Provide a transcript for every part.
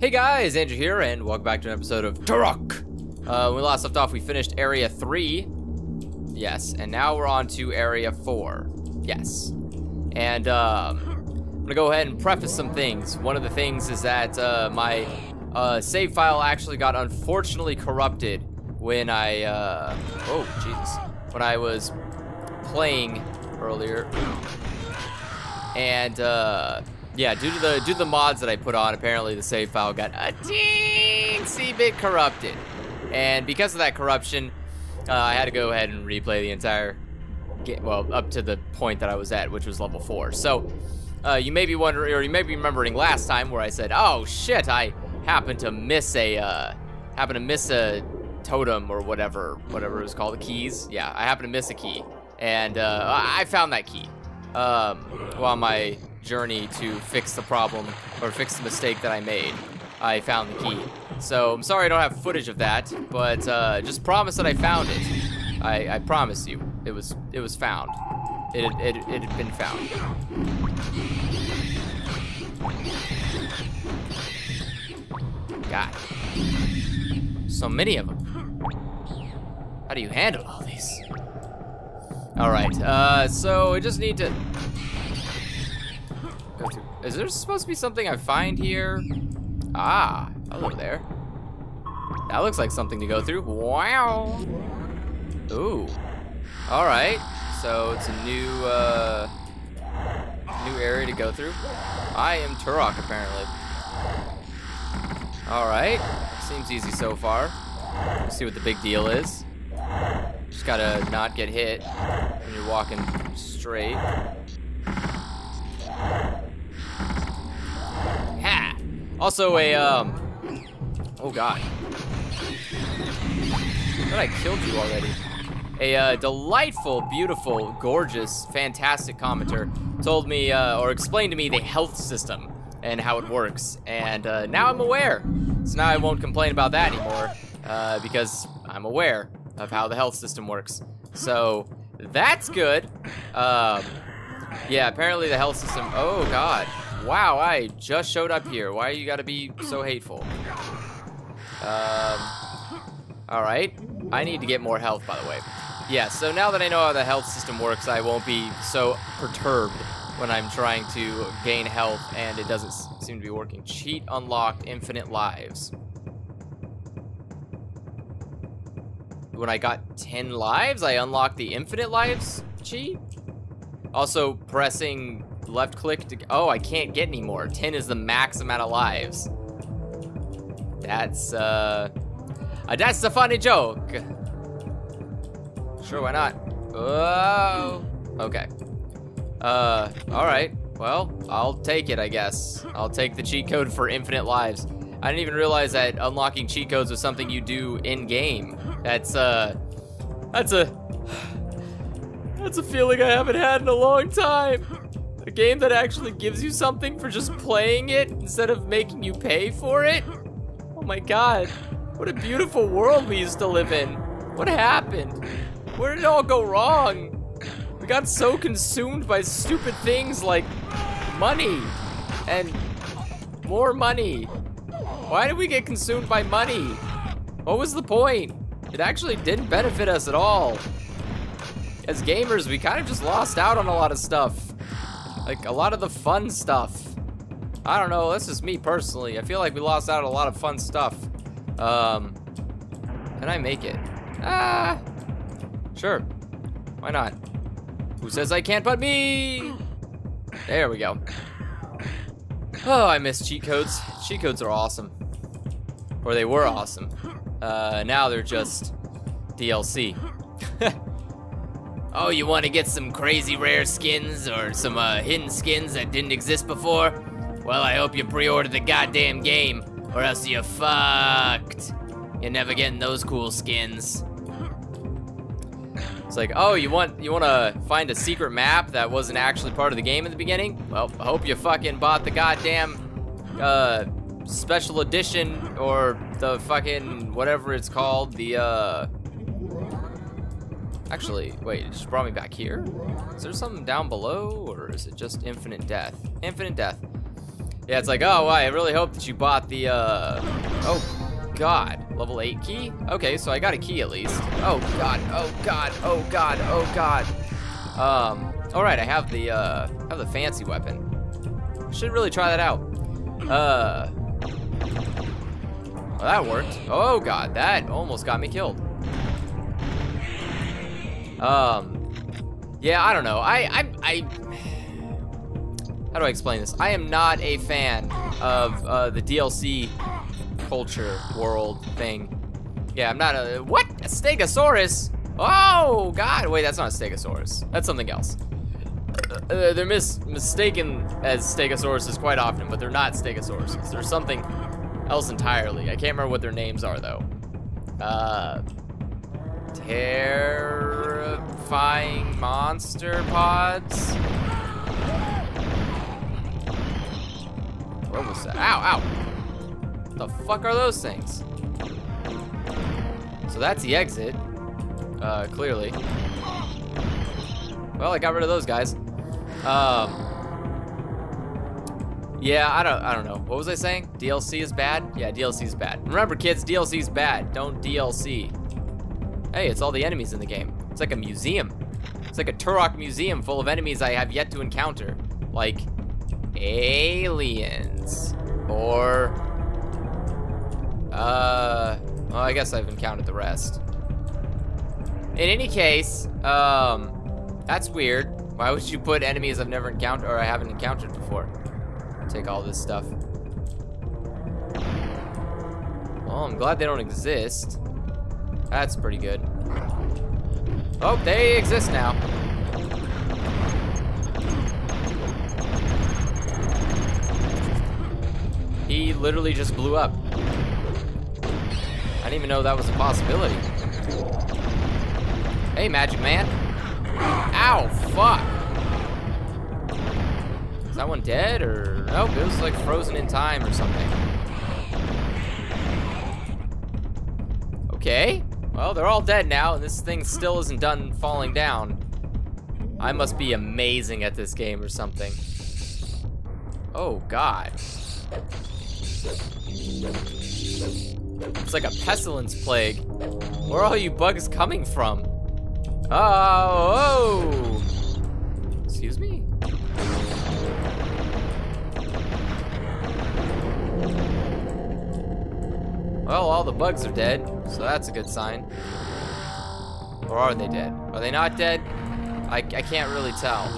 Hey guys, Andrew here, and welcome back to an episode of Turok. Uh, when we last left off, we finished Area 3. Yes, and now we're on to Area 4. Yes. And, um, I'm gonna go ahead and preface some things. One of the things is that, uh, my, uh, save file actually got unfortunately corrupted when I, uh, oh, Jesus. When I was playing earlier. And, uh, yeah, due to the due to the mods that I put on, apparently the save file got a teensy bit corrupted, and because of that corruption, uh, I had to go ahead and replay the entire game. Well, up to the point that I was at, which was level four. So, uh, you may be wondering, or you may be remembering last time where I said, "Oh shit, I happened to miss a uh, happened to miss a totem or whatever, whatever it was called, the keys. Yeah, I happened to miss a key, and uh, I found that key um, while my journey to fix the problem or fix the mistake that I made. I found the key. So I'm sorry I don't have footage of that, but uh, just promise that I found it. I, I promise you, it was it was found. It it it had been found. God, so many of them. How do you handle all these? All right, uh, so we just need to. Is there supposed to be something I find here? Ah, hello there. That looks like something to go through. Wow. Ooh. All right. So it's a new, uh, new area to go through. I am Turok, apparently. All right. Seems easy so far. Let's see what the big deal is. Just gotta not get hit when you're walking straight. Ha! Also a, um... Oh, God. I I killed you already. A uh, delightful, beautiful, gorgeous, fantastic commenter told me, uh, or explained to me the health system and how it works. And uh, now I'm aware. So now I won't complain about that anymore uh, because I'm aware of how the health system works. So that's good. Um, yeah, apparently the health system. Oh God! Wow, I just showed up here. Why you gotta be so hateful? Um. All right. I need to get more health, by the way. Yeah. So now that I know how the health system works, I won't be so perturbed when I'm trying to gain health and it doesn't seem to be working. Cheat unlocked, infinite lives. when I got 10 lives, I unlocked the infinite lives cheat. Also, pressing left click to, oh, I can't get any more. 10 is the max amount of lives. That's, uh, uh that's a funny joke. Sure, why not? Oh, okay. Uh, all right. Well, I'll take it, I guess. I'll take the cheat code for infinite lives. I didn't even realize that unlocking cheat codes was something you do in-game. That's, uh, that's a, that's a feeling I haven't had in a long time. A game that actually gives you something for just playing it instead of making you pay for it. Oh my god, what a beautiful world we used to live in. What happened? Where did it all go wrong? We got so consumed by stupid things like money and more money why did we get consumed by money? What was the point? It actually didn't benefit us at all. As gamers, we kind of just lost out on a lot of stuff. Like, a lot of the fun stuff. I don't know, that's just me personally. I feel like we lost out a lot of fun stuff. Um, can I make it? Ah, sure. Why not? Who says I can't but me? There we go. Oh, I miss cheat codes. Cheat codes are awesome. Or they were awesome. Uh, now they're just DLC. oh, you want to get some crazy rare skins or some uh, hidden skins that didn't exist before? Well, I hope you pre-order the goddamn game, or else you're fucked. You're never getting those cool skins. It's like, oh, you want you want to find a secret map that wasn't actually part of the game in the beginning? Well, I hope you fucking bought the goddamn uh, special edition or the fucking whatever it's called. The uh, actually, wait, it just brought me back here. Is there something down below, or is it just infinite death? Infinite death. Yeah, it's like, oh, I really hope that you bought the, uh, oh, God, level 8 key? Okay, so I got a key at least. Oh, God, oh, God, oh, God, oh, God. Um, all right, I have the, uh, I have the fancy weapon. Should really try that out. Uh, well, that worked. Oh, God, that almost got me killed. Um, yeah, I don't know. I, I, I, how do I explain this? I am not a fan of uh, the DLC culture world thing. Yeah, I'm not a, what? A Stegosaurus? Oh, God, wait, that's not a Stegosaurus. That's something else. Uh, they're mis mistaken as Stegosauruses quite often, but they're not Stegosauruses. They're something else entirely. I can't remember what their names are, though. Uh, terrifying monster pods? What was that? Ow, ow. What the fuck are those things? So that's the exit. Uh, clearly. Well, I got rid of those guys. Um, yeah, I don't, I don't know. What was I saying? DLC is bad? Yeah, DLC is bad. Remember, kids, DLC is bad. Don't DLC. Hey, it's all the enemies in the game. It's like a museum. It's like a Turok museum full of enemies I have yet to encounter. Like, aliens. Or, uh, well, I guess I've encountered the rest. In any case, um, that's weird. Why would you put enemies I've never encountered or I haven't encountered before? Take all this stuff. Well, I'm glad they don't exist. That's pretty good. Oh, they exist now. He literally just blew up. I didn't even know that was a possibility. Hey, Magic Man. Ow, fuck. Is that one dead or? Nope, it was like frozen in time or something. Okay. Well, they're all dead now, and this thing still isn't done falling down. I must be amazing at this game or something. Oh, God. It's like a pestilence plague. Where are all you bugs coming from? Oh, oh. Excuse me? Well, all the bugs are dead, so that's a good sign. Or are they dead? Are they not dead? I, I can't really tell.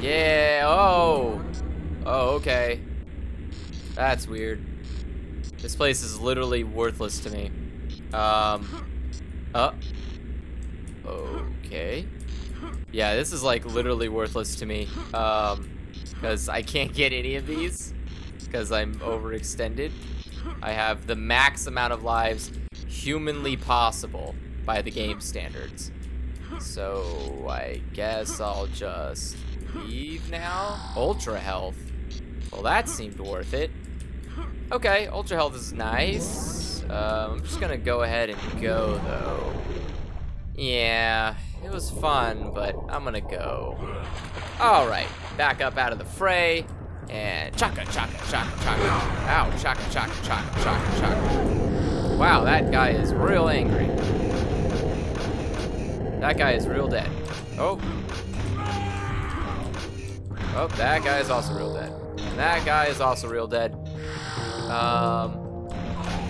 Yeah, oh. Oh, okay. That's weird. This place is literally worthless to me. Um, uh, okay. Yeah, this is like literally worthless to me. Um, because I can't get any of these because I'm overextended. I have the max amount of lives humanly possible by the game standards. So I guess I'll just leave now. Ultra health. Well, that seemed worth it. Okay, ultra health is nice. Um, I'm just gonna go ahead and go, though. Yeah, it was fun, but I'm gonna go. Alright, back up out of the fray. And chaka, chaka, chaka, chaka. Ow, chaka, chaka, chaka, chaka, chaka. Wow, that guy is real angry. That guy is real dead. Oh. Oh, that guy is also real dead. And that guy is also real dead. Um,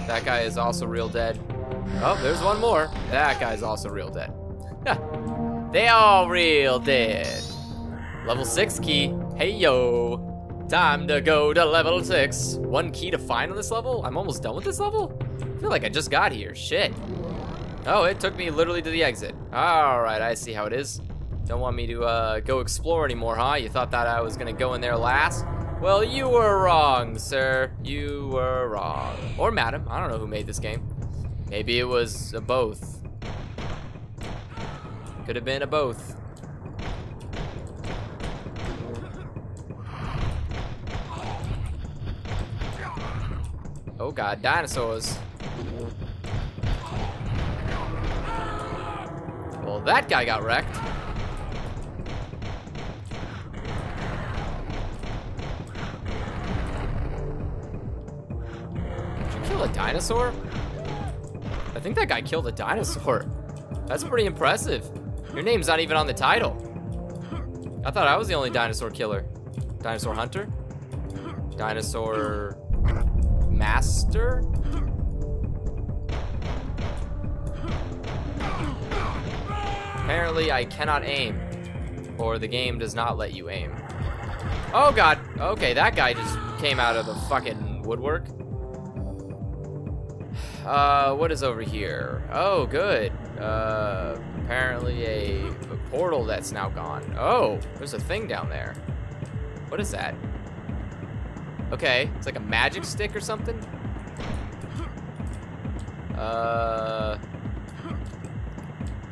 that guy is also real dead. Oh, there's one more. That guy's also real dead. they all real dead. Level 6 key. Hey, yo. Time to go to level 6. One key to find on this level? I'm almost done with this level? I feel like I just got here. Shit. Oh, it took me literally to the exit. Alright, I see how it is. Don't want me to uh, go explore anymore, huh? You thought that I was gonna go in there last? Well, you were wrong, sir. You were wrong. Or madam. I don't know who made this game. Maybe it was a both. Could have been a both. Oh god, dinosaurs. Well, that guy got wrecked. Did you kill a dinosaur? I think that guy killed a dinosaur. That's pretty impressive. Your name's not even on the title. I thought I was the only dinosaur killer. Dinosaur hunter? Dinosaur master? Apparently I cannot aim. Or the game does not let you aim. Oh god. Okay, that guy just came out of the fucking woodwork. Uh, what is over here? Oh, good. Uh, apparently a, a portal that's now gone. Oh, there's a thing down there. What is that? Okay, it's like a magic stick or something. Uh,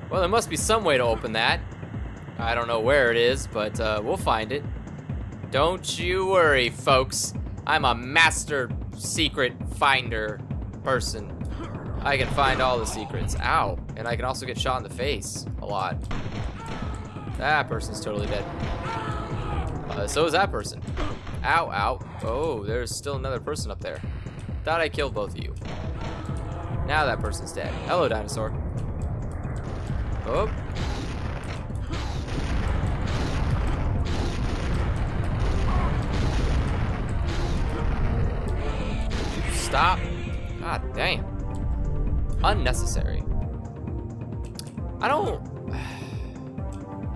well, there must be some way to open that. I don't know where it is, but uh, we'll find it. Don't you worry, folks. I'm a master secret finder person. I can find all the secrets. Ow. And I can also get shot in the face a lot. That person's totally dead. Uh, so is that person. Ow, ow. Oh, there's still another person up there. Thought I killed both of you. Now that person's dead. Hello, dinosaur. Oh. Stop. God damn. Unnecessary. I don't...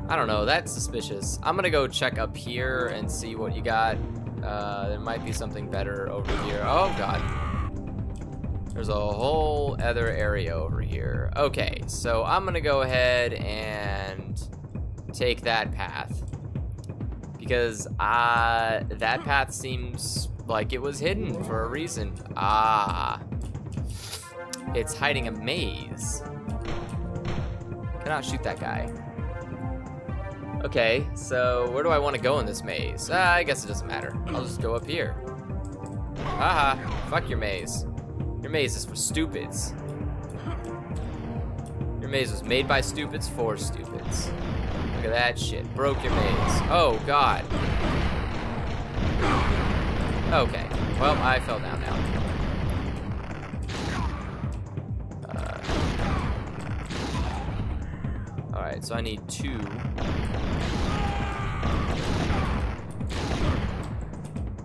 I don't know, that's suspicious. I'm gonna go check up here and see what you got. Uh, there might be something better over here. Oh god. There's a whole other area over here. Okay, so I'm gonna go ahead and take that path. Because uh, that path seems like it was hidden for a reason. Ah. It's hiding a maze. Cannot shoot that guy. Okay, so where do I want to go in this maze? Uh, I guess it doesn't matter. I'll just go up here. Haha, fuck your maze. Your maze is for stupids. Your maze was made by stupids for stupids. Look at that shit. Broke your maze. Oh, God. Okay. Well, I fell down now. Alright, so I need two.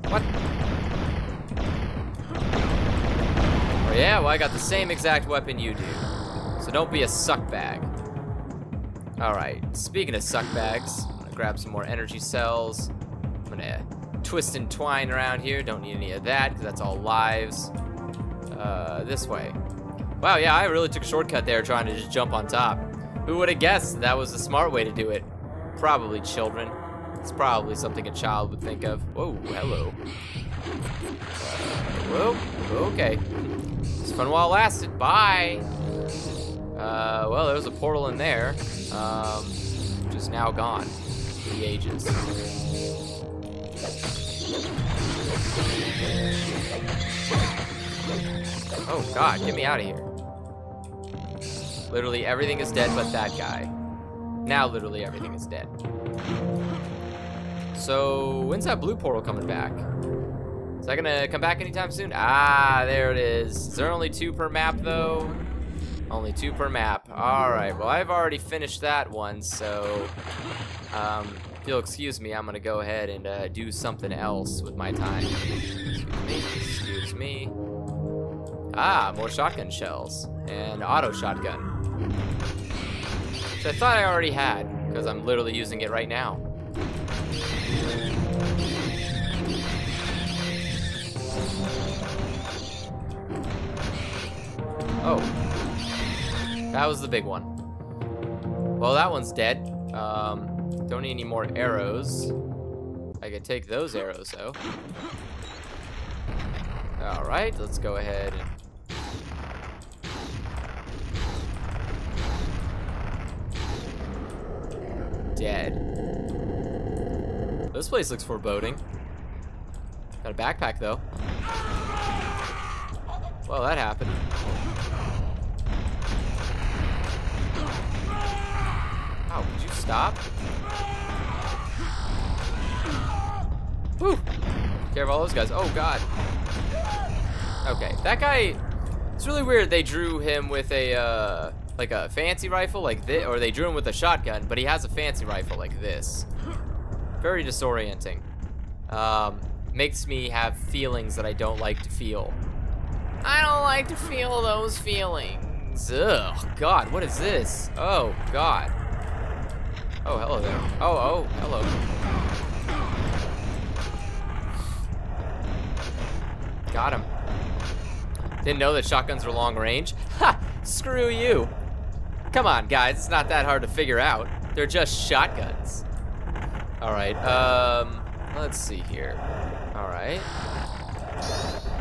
What? Oh yeah, well I got the same exact weapon you do. So don't be a suckbag. Alright, speaking of suckbags, I'm gonna grab some more energy cells. I'm gonna twist and twine around here. Don't need any of that, because that's all lives. Uh, this way. Wow, yeah, I really took a shortcut there trying to just jump on top. Who would have guessed that was the smart way to do it? Probably children. It's probably something a child would think of. Whoa, hello. Whoa, okay. It's fun while it lasted. Bye. Uh, well, there was a portal in there. Um, just now gone. The ages. Oh god, get me out of here. Literally everything is dead but that guy. Now literally everything is dead. So, when's that blue portal coming back? Is that gonna come back anytime soon? Ah, there it is. Is there only two per map though? Only two per map. Alright, well I've already finished that one, so um, if you'll excuse me, I'm gonna go ahead and uh, do something else with my time. Excuse me, excuse me. Ah, more shotgun shells and auto shotgun. Which I thought I already had, because I'm literally using it right now. Oh. That was the big one. Well, that one's dead. Um, don't need any more arrows. I could take those arrows, though. Alright, let's go ahead and... Dead. This place looks foreboding. Got a backpack, though. Well, that happened. Oh, would you stop? Whew. Care of all those guys. Oh, God. Okay, that guy. It's really weird. They drew him with a uh, like a fancy rifle like this, or they drew him with a shotgun, but he has a fancy rifle like this. Very disorienting. Um, makes me have feelings that I don't like to feel. I don't like to feel those feelings. Ugh, God, what is this? Oh, God. Oh, hello there. Oh, oh, hello. Got him. Didn't know that shotguns were long range. Ha! Screw you. Come on, guys. It's not that hard to figure out. They're just shotguns. All right. Um, let's see here. All right.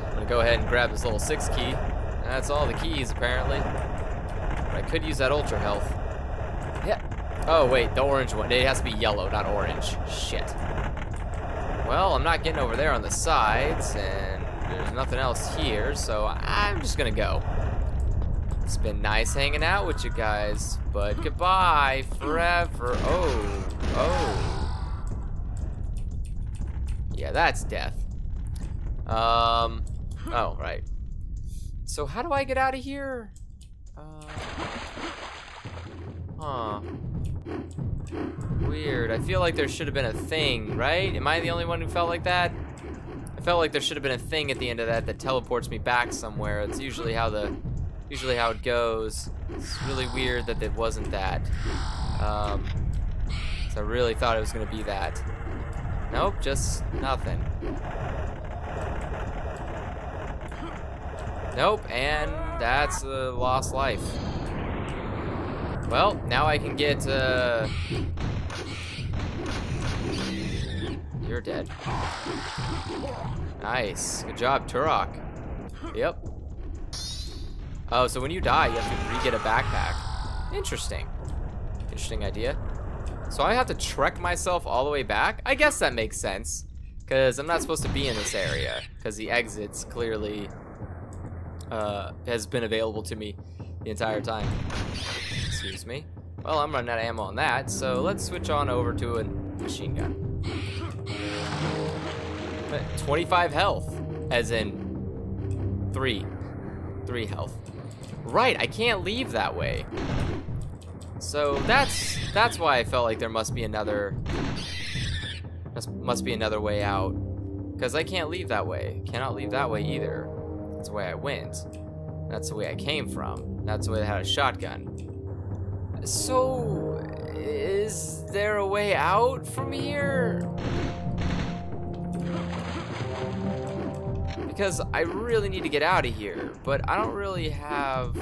I'm gonna go ahead and grab this little six key. That's all the keys, apparently. But I could use that ultra health. Yeah. Oh, wait, the orange one. It has to be yellow, not orange. Shit. Well, I'm not getting over there on the sides, and there's nothing else here, so I'm just gonna go. It's been nice hanging out with you guys, but goodbye forever. Oh, oh. Yeah, that's death. Um, oh, right. So how do I get out of here? Uh, huh. Weird. I feel like there should have been a thing, right? Am I the only one who felt like that? I felt like there should have been a thing at the end of that that teleports me back somewhere. It's usually how the usually how it goes. It's really weird that it wasn't that. Um, so I really thought it was gonna be that. Nope, just nothing. Nope, and that's a lost life. Well, now I can get, uh... You're dead. Nice. Good job, Turok. Yep. Oh, so when you die, you have to re-get a backpack. Interesting. Interesting idea. So I have to trek myself all the way back? I guess that makes sense. Because I'm not supposed to be in this area. Because the exit's clearly uh, has been available to me the entire time. Excuse me. Well, I'm running out of ammo on that, so let's switch on over to a machine gun. 25 health, as in three. Three health. Right, I can't leave that way. So that's that's why I felt like there must be another must be another way out. Because I can't leave that way. Cannot leave that way either. That's the way I went. That's the way I came from. That's the way I had a shotgun. So, is there a way out from here? Because I really need to get out of here, but I don't really have...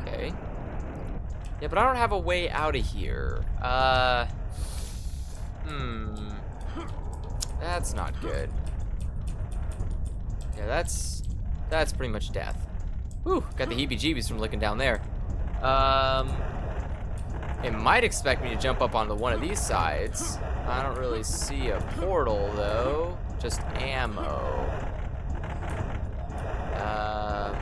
Okay. Yeah, but I don't have a way out of here. Uh... Hmm... That's not good. Yeah, that's that's pretty much death. Whew, got the heebie-jeebies from looking down there. Um, it might expect me to jump up onto one of these sides. I don't really see a portal though, just ammo. Uh,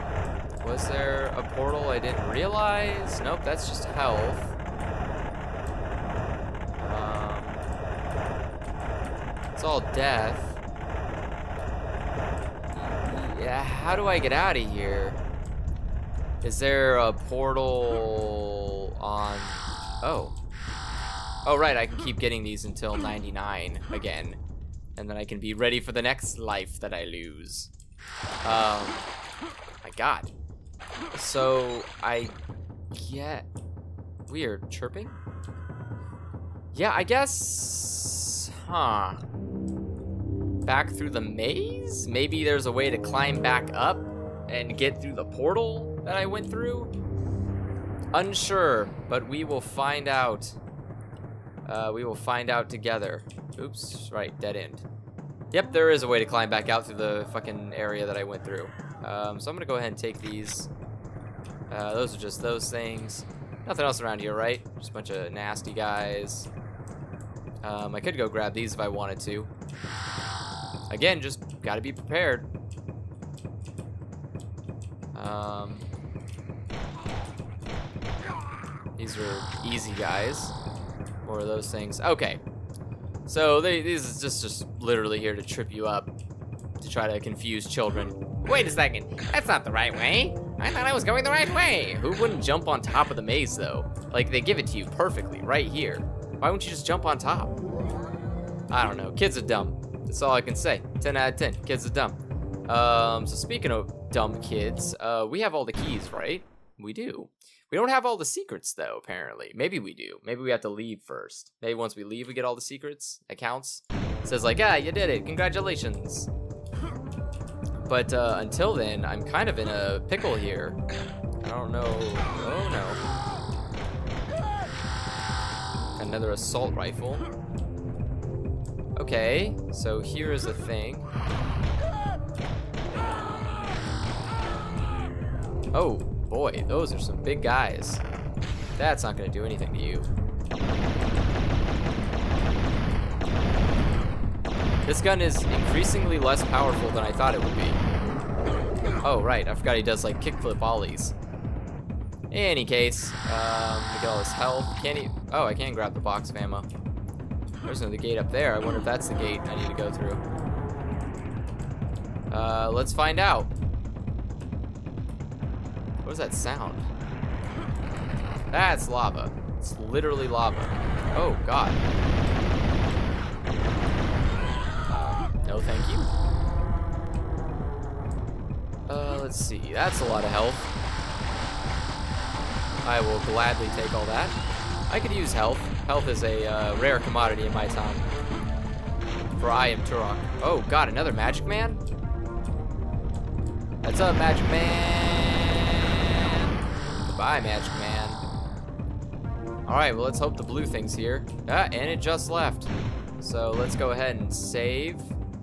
was there a portal I didn't realize? Nope, that's just health. Um, it's all death. Yeah, how do I get out of here? Is there a portal on... Oh. Oh, right, I can keep getting these until 99 again. And then I can be ready for the next life that I lose. Um, my god. So, I get... Weird. Chirping? Yeah, I guess... Huh back through the maze? Maybe there's a way to climb back up and get through the portal that I went through? Unsure, but we will find out. Uh, we will find out together. Oops, right, dead end. Yep, there is a way to climb back out through the fucking area that I went through. Um, so I'm gonna go ahead and take these. Uh, those are just those things. Nothing else around here, right? Just a bunch of nasty guys. Um, I could go grab these if I wanted to. Again, just gotta be prepared. Um, these are easy guys. Or those things. Okay. So they, these is just, just literally here to trip you up. To try to confuse children. Wait a second. That's not the right way. I thought I was going the right way. Who wouldn't jump on top of the maze though? Like they give it to you perfectly right here. Why wouldn't you just jump on top? I don't know. Kids are dumb. That's all I can say. 10 out of 10. Kids are dumb. Um, so speaking of dumb kids, uh, we have all the keys, right? We do. We don't have all the secrets though, apparently. Maybe we do. Maybe we have to leave first. Maybe once we leave, we get all the secrets. It counts. It says like, ah, you did it. Congratulations. But uh, until then, I'm kind of in a pickle here. I don't know. Oh no. Another assault rifle. Okay, so here is the thing. Oh boy, those are some big guys. That's not gonna do anything to you. This gun is increasingly less powerful than I thought it would be. Oh, right, I forgot he does like kickflip ollies. In any case, um, we get all this health. Can he? Oh, I can grab the box of ammo. There's another gate up there. I wonder if that's the gate I need to go through. Uh, let's find out. What is that sound? That's lava. It's literally lava. Oh, God. Uh, no, thank you. Uh, let's see. That's a lot of health. I will gladly take all that. I could use health. Health is a uh, rare commodity in my time. For I am Turok. Oh god, another Magic Man? What's up, Magic Man? Goodbye, Magic Man. Alright, well let's hope the blue thing's here. Ah, and it just left. So let's go ahead and save.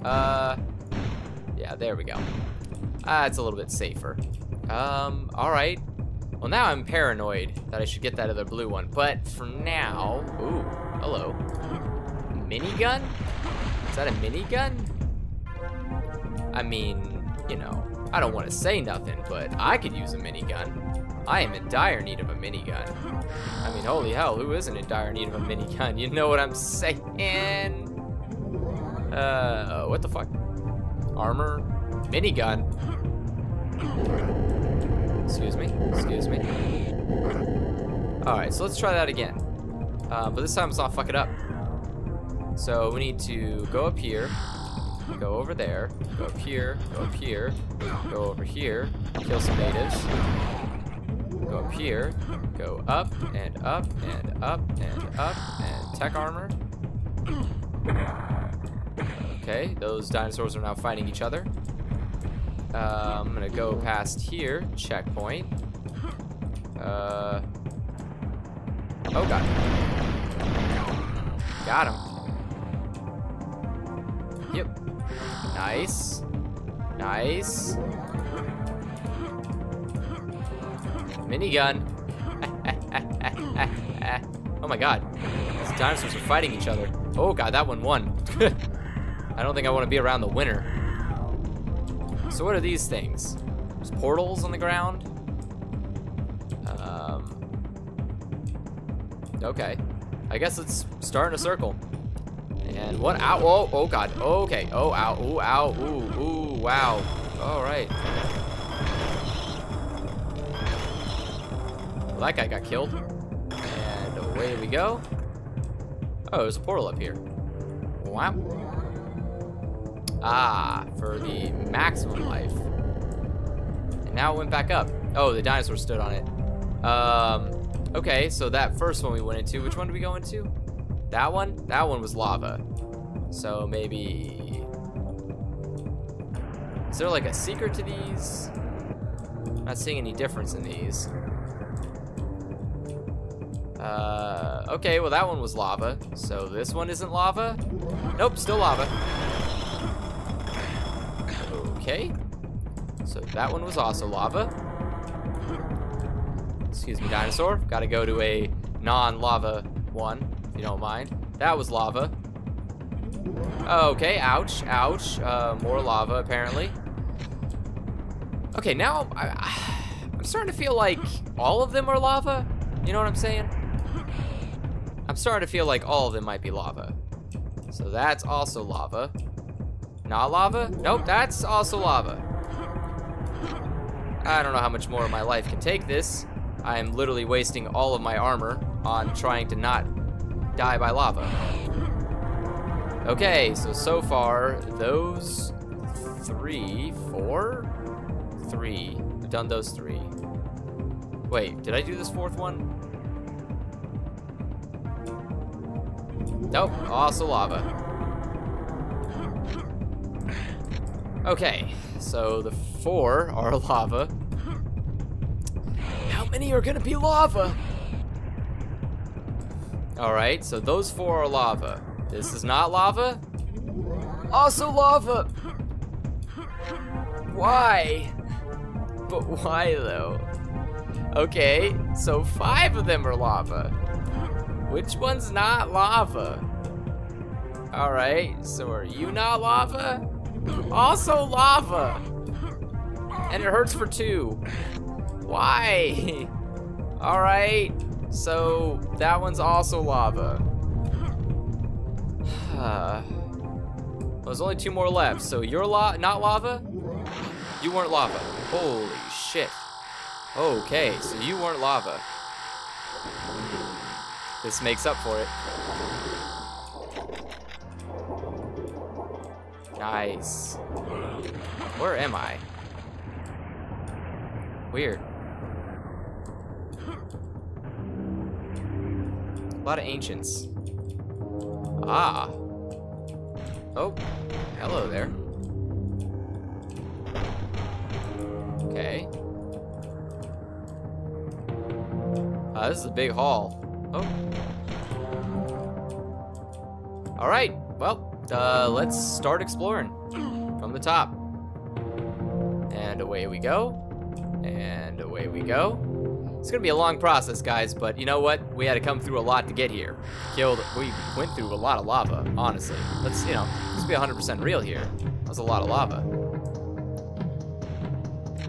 Uh, yeah, there we go. Ah, it's a little bit safer. Um, alright. Well, now I'm paranoid that I should get that other blue one. But for now, ooh, hello. Minigun? Is that a minigun? I mean, you know, I don't want to say nothing, but I could use a minigun. I am in dire need of a minigun. I mean, holy hell, who isn't in dire need of a minigun? You know what I'm saying? Uh, what the fuck? Armor? Minigun? Excuse me, excuse me. Alright, so let's try that again. Uh, but this time let's not fuck it up. So we need to go up here, go over there, go up here, go up here, go over here, kill some natives, go up here, go up and up and up and up and Tek armor. Okay, those dinosaurs are now fighting each other. Uh, I'm gonna go past here, checkpoint. Uh, oh god. Got him. Yep. Nice. Nice. Minigun. oh my god. These dinosaurs are fighting each other. Oh god, that one won. I don't think I want to be around the winner. So what are these things? There's portals on the ground. Um, okay. I guess let's start in a circle. And what? Ow! Oh! Oh God! Okay. Oh! Ow! Ooh! Ow! Ooh! Ooh! Wow! All right. Well, that guy got killed. And away we go. Oh, there's a portal up here. Wow. Ah, for the maximum life. And now it went back up. Oh, the dinosaur stood on it. Um, okay, so that first one we went into, which one did we go into? That one? That one was lava. So maybe... Is there like a secret to these? I'm not seeing any difference in these. Uh, okay, well that one was lava. So this one isn't lava? Nope, still lava. Okay. So that one was also lava. Excuse me, dinosaur. Gotta go to a non-lava one, if you don't mind. That was lava. Okay, ouch, ouch. Uh, more lava, apparently. Okay, now I, I'm starting to feel like all of them are lava. You know what I'm saying? I'm starting to feel like all of them might be lava. So that's also lava. Not lava? Nope, that's also lava. I don't know how much more of my life can take this. I'm literally wasting all of my armor on trying to not die by lava. Okay, so so far, those three, four? Three. I've done those three. Wait, did I do this fourth one? Nope, also lava. Okay, so the four are lava. How many are gonna be lava? Alright, so those four are lava. This is not lava? Also lava! Why? But why though? Okay, so five of them are lava. Which one's not lava? Alright, so are you not lava? Also lava! And it hurts for two. Why? Alright, so that one's also lava. There's only two more left, so you're la not lava? You weren't lava. Holy shit. Okay, so you weren't lava. This makes up for it. Nice. Where am I? Weird. A lot of ancients. Ah. Oh, hello there. Okay. Uh, this is a big hall. Oh. Alright, well, uh, let's start exploring from the top. And away we go. And away we go. It's gonna be a long process, guys, but you know what? We had to come through a lot to get here. Killed, we went through a lot of lava, honestly. Let's, you know, let's be 100% real here. That was a lot of lava.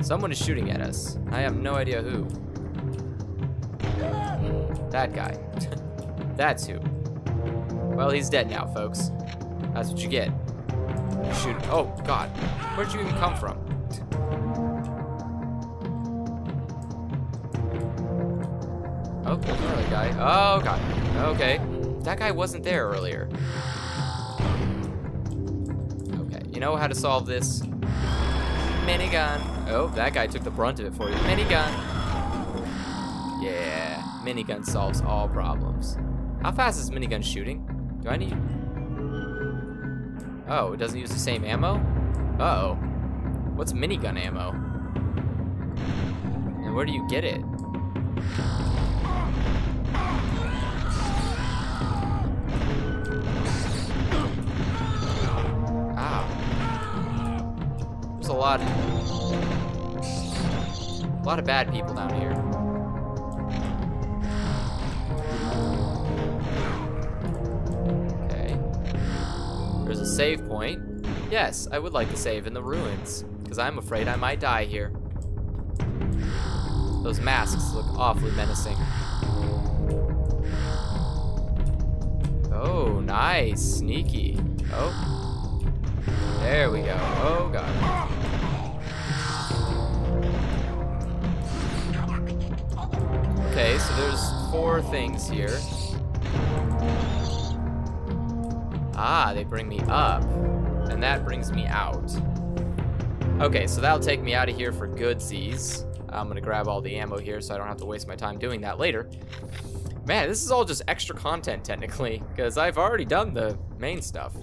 Someone is shooting at us. I have no idea who. That guy. That's who. Well, he's dead now, folks. That's what you get. Shoot. Oh, God. Where'd you even come from? Oh, there's another guy. Oh, God. Okay. That guy wasn't there earlier. Okay, you know how to solve this? Minigun. Oh, that guy took the brunt of it for you. Minigun. Yeah, minigun solves all problems. How fast is minigun shooting? Do I need... Oh, it doesn't use the same ammo? Uh-oh. What's minigun ammo? And where do you get it? Ah. There's a lot, a lot of bad people down here. There's a save point. Yes, I would like to save in the ruins, because I'm afraid I might die here. Those masks look awfully menacing. Oh, nice. Sneaky. Oh. There we go. Oh, God. Okay, so there's four things here. Ah, they bring me up. And that brings me out. Okay, so that'll take me out of here for goodsies. I'm gonna grab all the ammo here so I don't have to waste my time doing that later. Man, this is all just extra content technically, because I've already done the main stuff.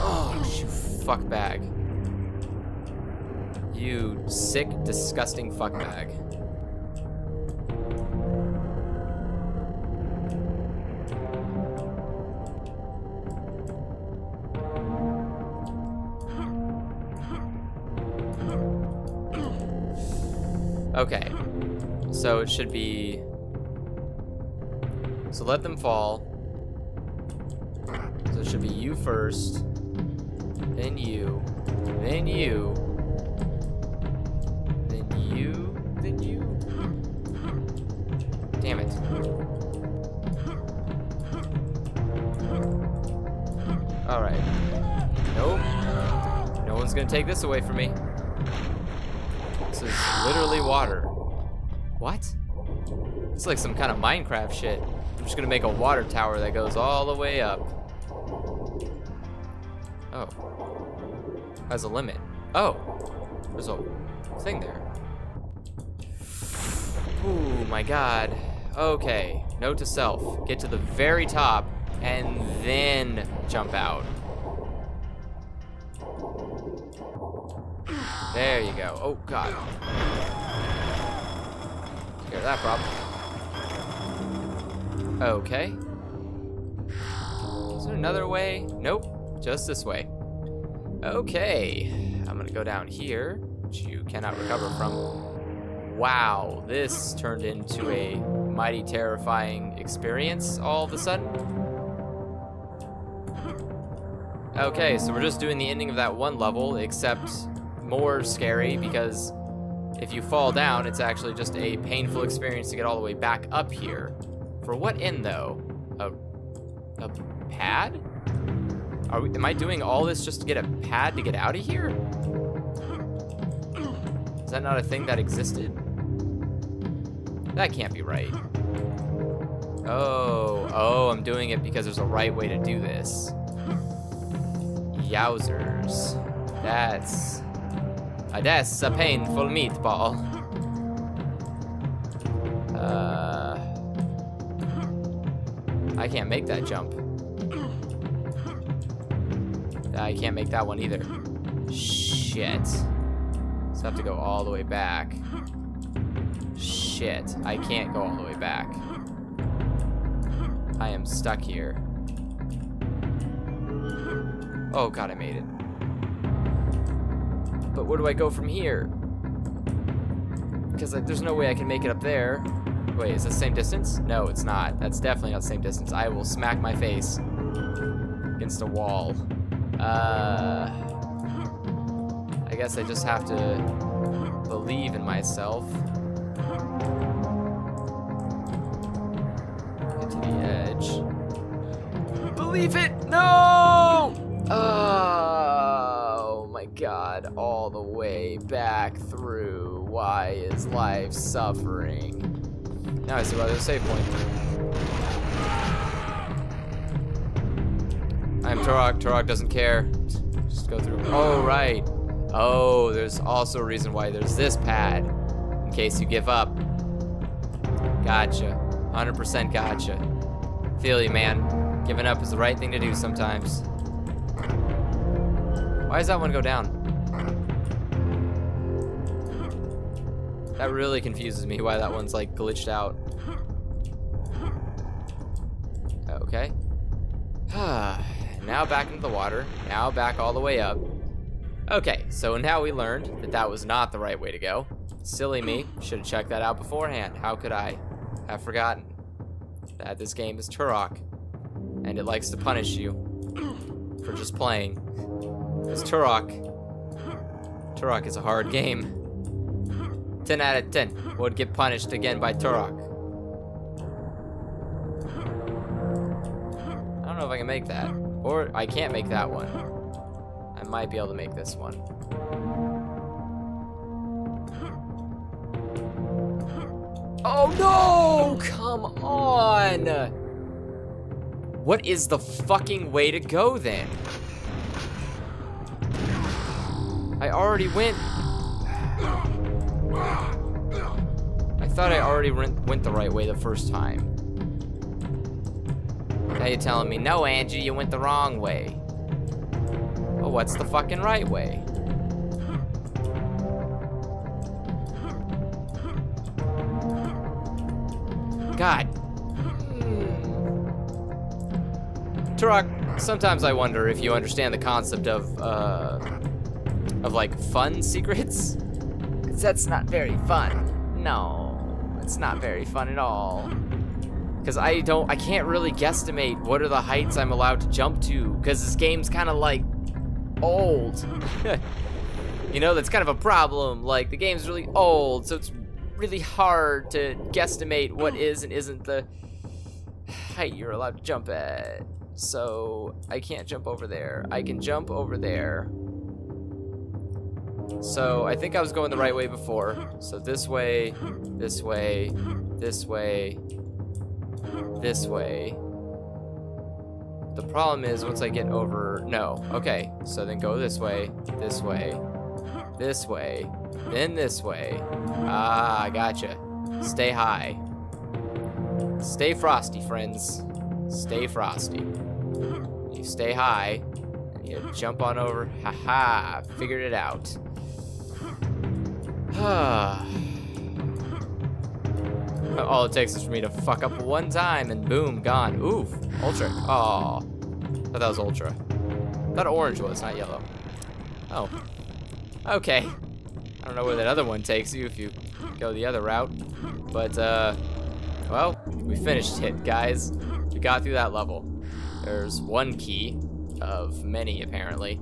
Oh, you fuck bag. You sick, disgusting fuck bag. Okay. So it should be... So let them fall. First. Then you. Then you. Then you. Then you. Damn it. Alright. Nope. No one's gonna take this away from me. This is literally water. What? It's like some kind of Minecraft shit. I'm just gonna make a water tower that goes all the way up. Oh. Has a limit. Oh. There's a thing there. Ooh, my god. Okay. Note to self. Get to the very top and then jump out. There you go. Oh, God. Take care of that problem. Okay. Another way? Nope. Just this way. Okay. I'm gonna go down here, which you cannot recover from. Wow, this turned into a mighty terrifying experience all of a sudden. Okay, so we're just doing the ending of that one level, except more scary because if you fall down, it's actually just a painful experience to get all the way back up here. For what end, though? A, a pad? Are we, am I doing all this just to get a pad to get out of here? Is that not a thing that existed? That can't be right. Oh, oh, I'm doing it because there's a right way to do this. Yowzers. That's... Uh, that's a painful meatball. Uh... I can't make that jump. Uh, I can't make that one either. Shit. So I have to go all the way back. Shit. I can't go all the way back. I am stuck here. Oh god, I made it. But where do I go from here? Because like, there's no way I can make it up there. Wait, is the same distance? No, it's not. That's definitely not the same distance. I will smack my face against a wall. Uh, I guess I just have to believe in myself. Get to the edge. Believe it! No! Oh my god, all the way back through. Why is life suffering? Now I see why there's a save point. I'm Turok. Turok doesn't care. Just go through. Oh, right. Oh, there's also a reason why there's this pad. In case you give up. Gotcha. 100% gotcha. Feel you, man. Giving up is the right thing to do sometimes. Why does that one go down? That really confuses me why that one's like glitched out. Okay. Ah. Now back into the water. Now back all the way up. Okay, so now we learned that that was not the right way to go. Silly me. Should have checked that out beforehand. How could I have forgotten that this game is Turok and it likes to punish you for just playing. Because Turok, Turok is a hard game. 10 out of 10 would get punished again by Turok. I don't know if I can make that. Or I can't make that one. I might be able to make this one. Oh no! Come on! What is the fucking way to go then? I already went. I thought I already went the right way the first time. Now you're telling me, no, Angie, you went the wrong way. Well, what's the fucking right way? God. Turok, sometimes I wonder if you understand the concept of, uh, of like fun secrets. Cause that's not very fun. No, it's not very fun at all. Cause I don't, I can't really guesstimate what are the heights I'm allowed to jump to. Cause this game's kind of like old. you know, that's kind of a problem. Like, the game's really old, so it's really hard to guesstimate what is and isn't the height you're allowed to jump at. So, I can't jump over there. I can jump over there. So, I think I was going the right way before. So, this way, this way, this way, this way. The problem is once I get over, no, okay, so then go this way, this way, this way, then this way. Ah, gotcha. Stay high. Stay frosty, friends. Stay frosty. You stay high, and you jump on over. Haha, -ha, figured it out. All it takes is for me to fuck up one time and boom, gone. Oof, ultra. Oh, thought that was ultra. Thought orange was, not yellow. Oh, okay. I don't know where that other one takes you if you go the other route, but uh, well, we finished it, guys. We got through that level. There's one key of many apparently.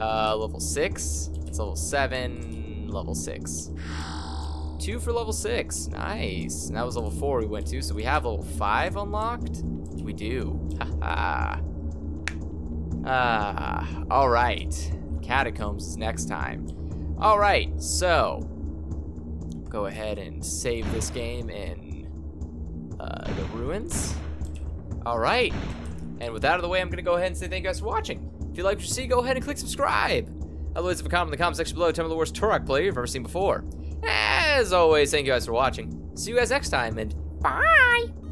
Uh, level six. It's level seven. Level six. Two for level six. Nice. And that was level four we went to, so we have level five unlocked? We do. Haha. ah, all right. Catacombs is next time. All right, so go ahead and save this game in uh, the ruins. All right, and with that out of the way, I'm gonna go ahead and say thank you guys for watching. If you like what you see, go ahead and click subscribe. Otherwise, leave a comment in the comment section below. Tell me the worst Turok player you've ever seen before. As always, thank you guys for watching. See you guys next time, and bye!